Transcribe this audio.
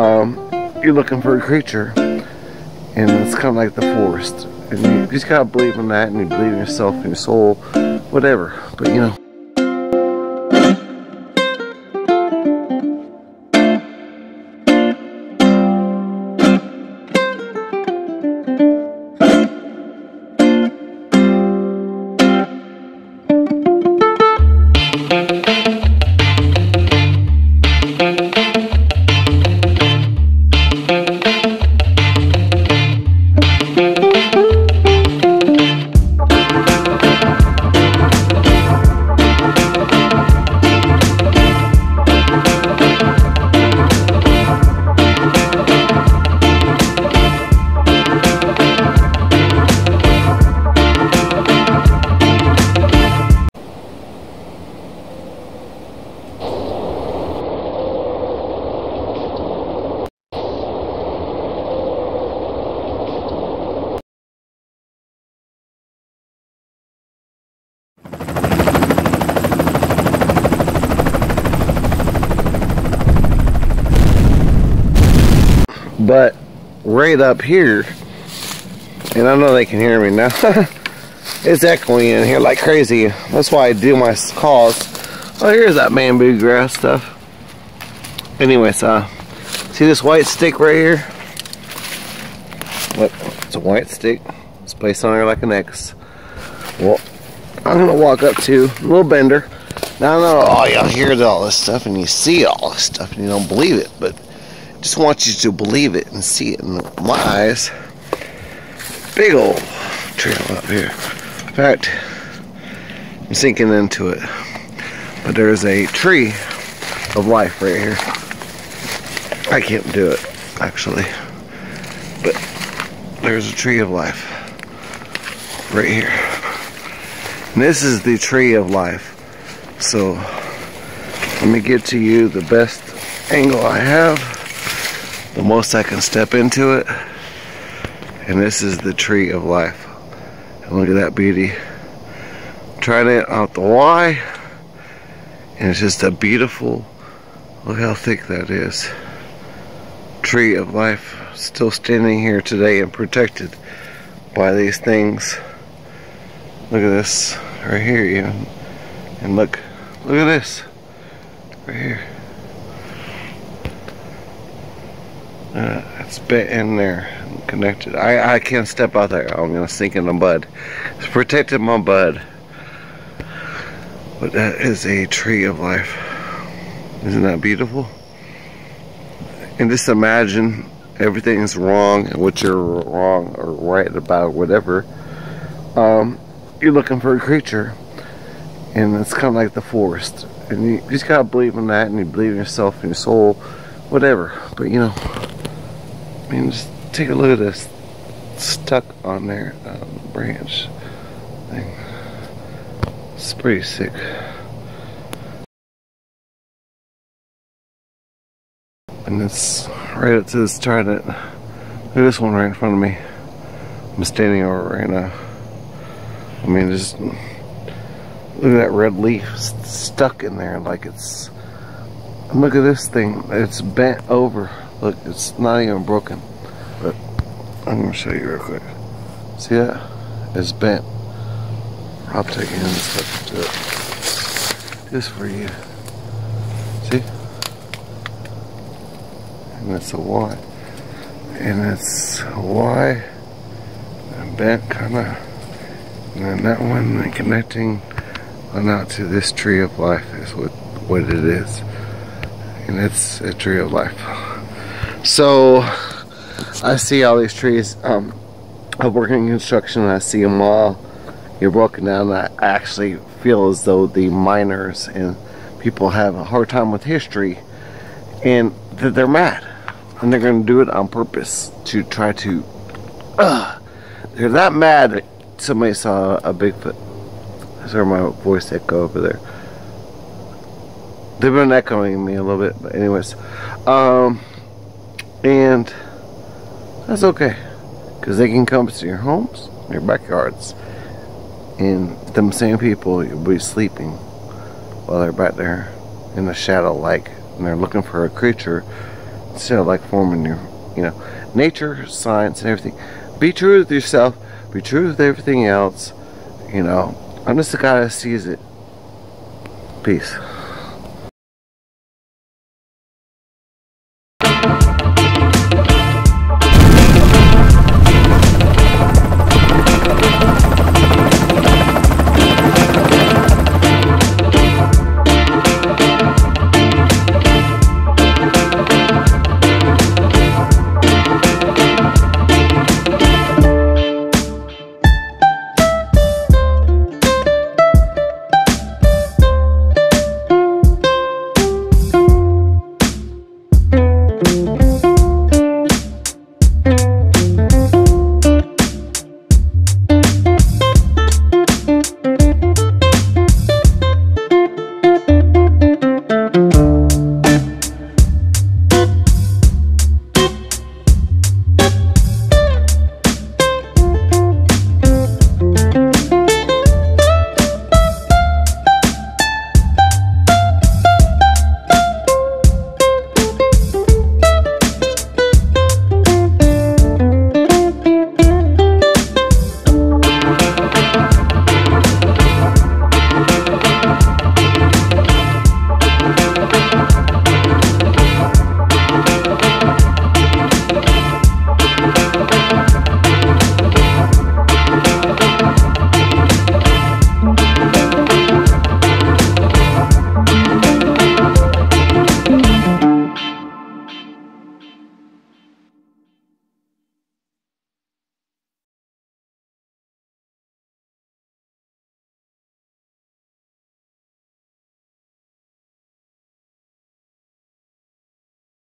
um, you're looking for a creature, and it's kind of like the forest. And you just gotta believe in that, and you believe in yourself and your soul, whatever. But you know. But right up here, and I know they can hear me now. it's echoing in here like crazy. That's why I do my calls. Oh, here's that bamboo grass stuff. Anyways, uh, see this white stick right here? What? It's a white stick. It's placed on there like an X. Well, I'm gonna walk up to a little bender. Now I know all y'all hear all this stuff and you see all this stuff and you don't believe it, but just want you to believe it and see it in my eyes. Big old trail up here. In fact, I'm sinking into it. But there's a tree of life right here. I can't do it, actually. But there's a tree of life right here. And this is the tree of life. So let me get to you the best angle I have the most I can step into it. And this is the tree of life. And look at that beauty. Trying it out the Y. And it's just a beautiful, look how thick that is. Tree of life still standing here today and protected by these things. Look at this right here even. And look, look at this right here. Uh, it's bit in there connected. I, I can't step out there. I'm gonna sink in the mud. It's protecting my bud. But that is a tree of life. Isn't that beautiful? And just imagine everything is wrong what you're wrong or right about whatever. Um, you're looking for a creature. And it's kind of like the forest. And you just gotta believe in that and you believe in yourself and your soul, whatever. But you know, I mean, just take a look at this stuck on there um, branch thing. It's pretty sick. And it's right up to this trident. Look at this one right in front of me. I'm standing over right now. I mean, just look at that red leaf stuck in there like it's. Look at this thing. It's bent over. Look, it's not even broken. But I'm gonna show you real quick. See that? It's bent. I'll take a hand stuff to it. Just for you. See? And that's a Y. And it's a Y. And bent kinda. And then that one connecting on out to this tree of life is what what it is. And it's a tree of life. So I see all these trees. Um, I work construction and I see them all You're broken down. I actually feel as though the miners and people have a hard time with history and that they're mad and they're going to do it on purpose to try to. Uh, they're that mad that somebody saw a Bigfoot. I heard my voice echo over there. They've been echoing me a little bit, but anyways. Um, and that's okay because they can come to your homes your backyards and them same people will be sleeping while they're back there in the shadow like and they're looking for a creature instead of like forming your, you know, nature, science, and everything. Be true with yourself. Be true with everything else. You know, I'm just the guy that sees it. Peace.